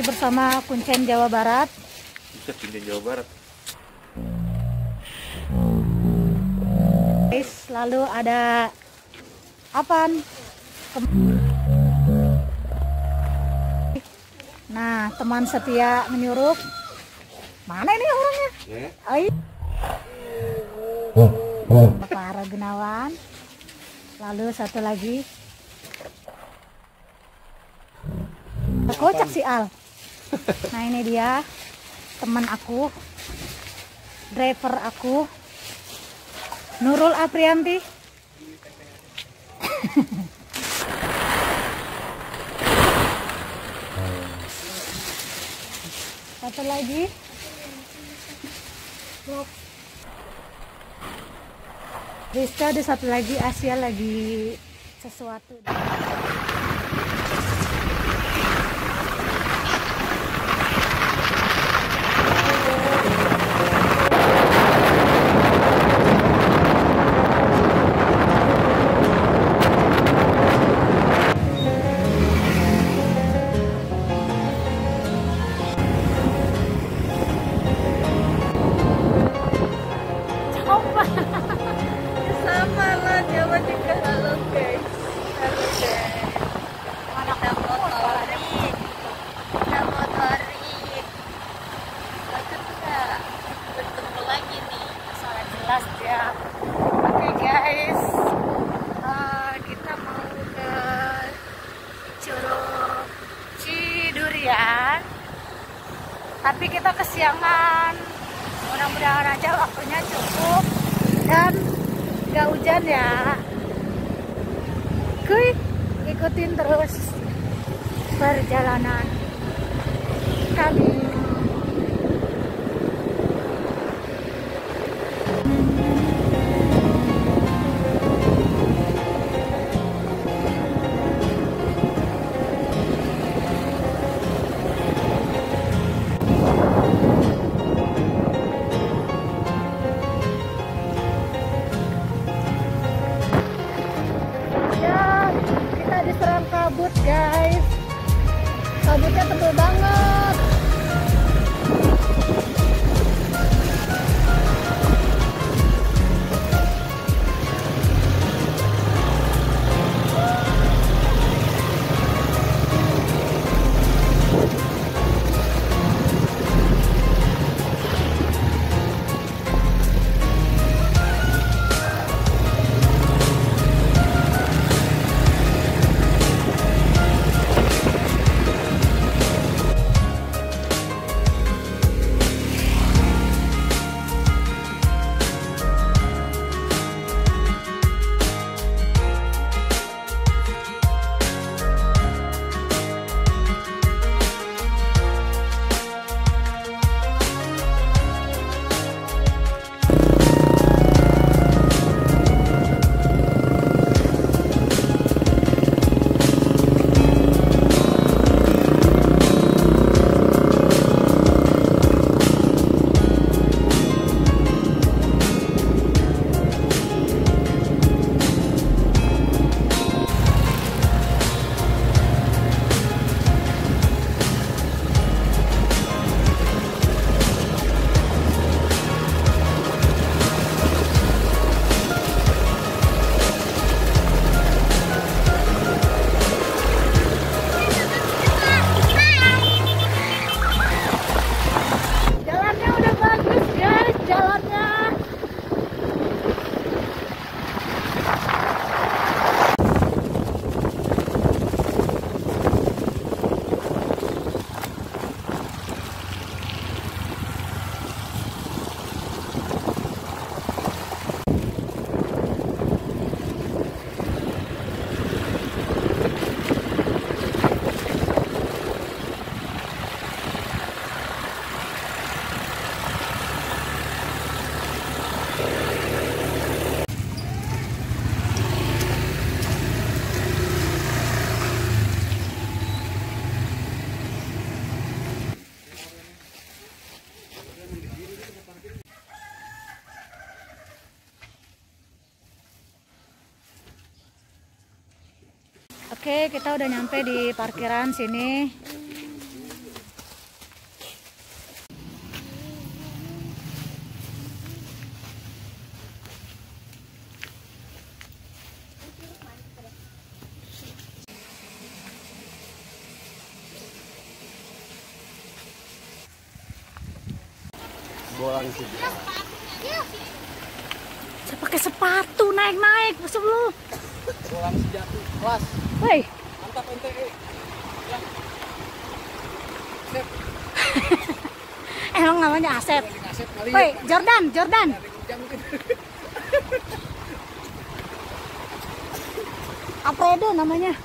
masih bersama Kuncen Jawa Barat. Bisa Kuncen Jawa Barat. Guys, lalu ada Apan. Nah, teman setia menyuruh. Mana ini orangnya? Ya. Ai. Para Gunawan. Lalu satu lagi. Kocak si Al. Nah ini dia teman aku, driver aku, Nurul Aprianti. Satu lagi. Rizka ada satu lagi Asia lagi sesuatu. Hujan ya. Kuy ikutin terus perjalanan kami Oke, kita udah nyampe di parkiran sini. Saya pakai sepatu naik-naik sebelum. Bolang sejatuh kelas. Woi, Mantap NTE. Emang namanya Asep. Kali Woi, Jordan, Jordan. Alfredo namanya.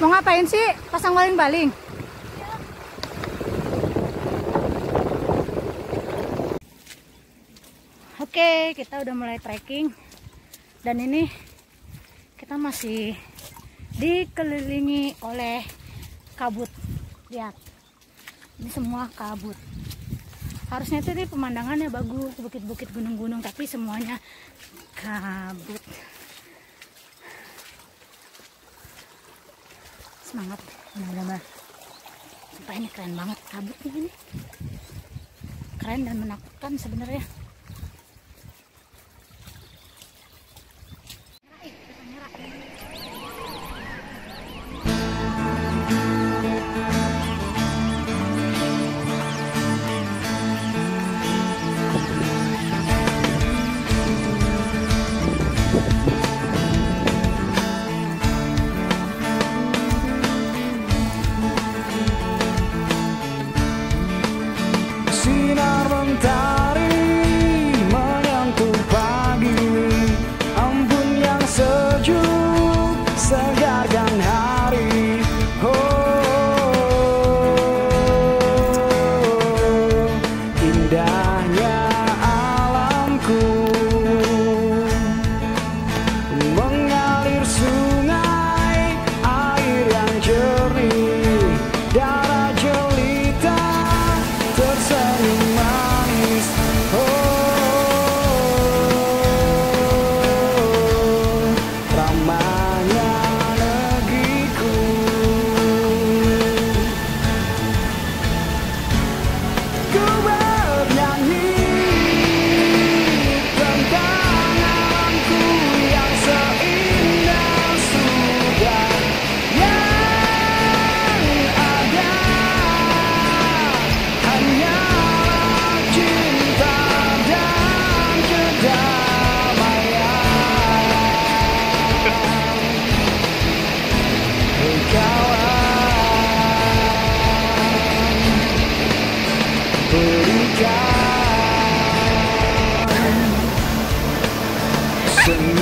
Mau ngapain sih? Pasang baling-baling. Oke, kita udah mulai trekking. Dan ini kita masih dikelilingi oleh kabut. Lihat. Ini semua kabut. Harusnya itu nih pemandangannya bagus bukit-bukit gunung-gunung tapi semuanya kabut. Semangat. Benar-benar. Sumpah ini keren banget kabutnya ini. Keren dan menakutkan sebenarnya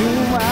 you.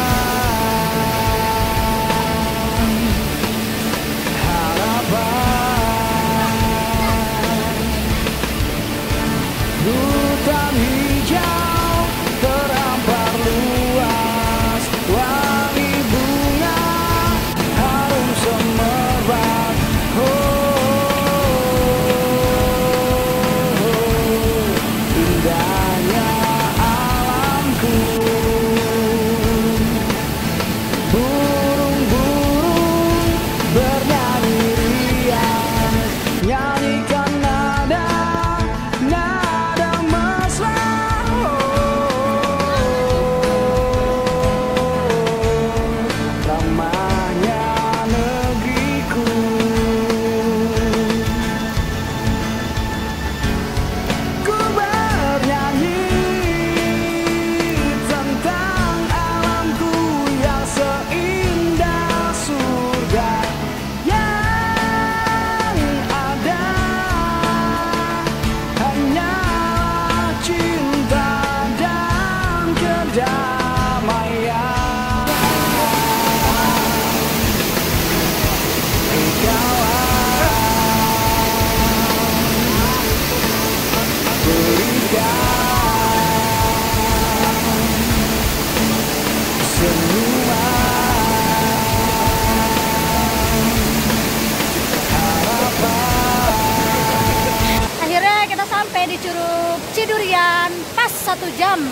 Pas satu jam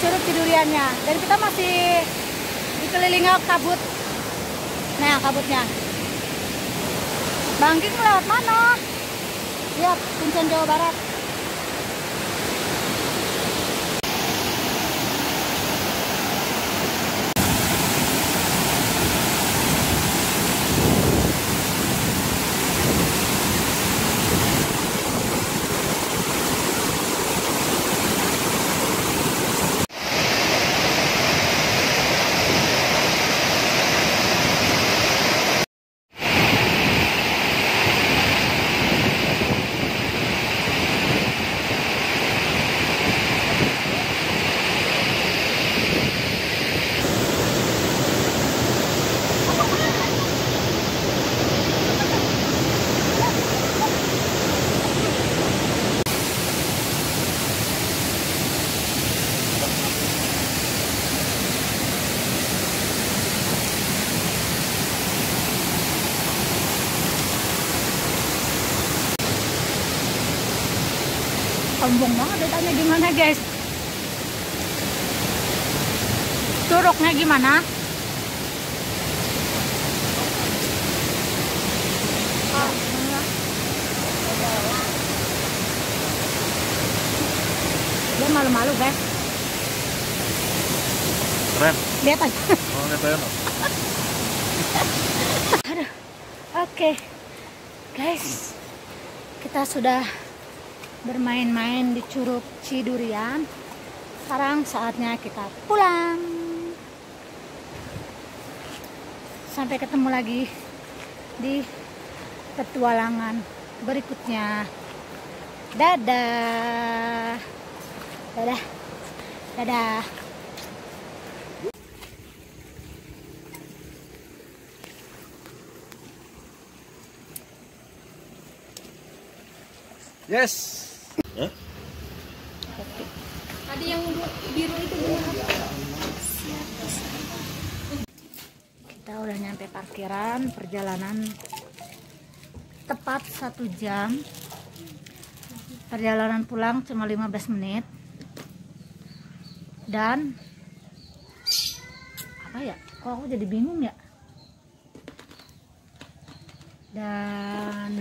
Curug Ciduriannya dan kita masih dikelilingi kabut nah kabutnya Bangking lewat mana? Lihat, Kuncen Jawa Barat. Sombong banget ditanya gimana guys? Curugnya gimana? Dia malu-malu guys. Keren. lihat aja. Oh, lihat aja, no. Oke, guys, kita sudah bermain-main di Curug Cidurian. Sekarang saatnya kita pulang. Sampai ketemu lagi di petualangan berikutnya. Dadah, dadah, dadah. Yes. Tadi yang biru itu Kita udah nyampe parkiran, perjalanan tepat satu jam. Perjalanan pulang cuma 15 menit. Dan apa ya? Kok aku jadi bingung ya? Dan